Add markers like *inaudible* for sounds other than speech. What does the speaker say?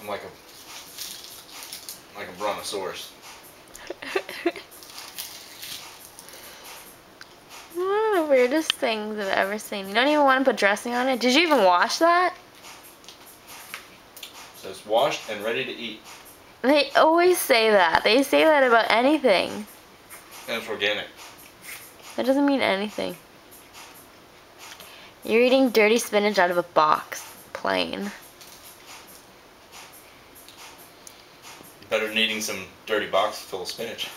I'm like a like a brontosaurus. *laughs* One of the weirdest things I've ever seen. You don't even want to put dressing on it. Did you even wash that? So it's washed and ready to eat. They always say that. They say that about anything. And it's organic. That doesn't mean anything. You're eating dirty spinach out of a box. Plain. Better than eating some dirty box full of spinach.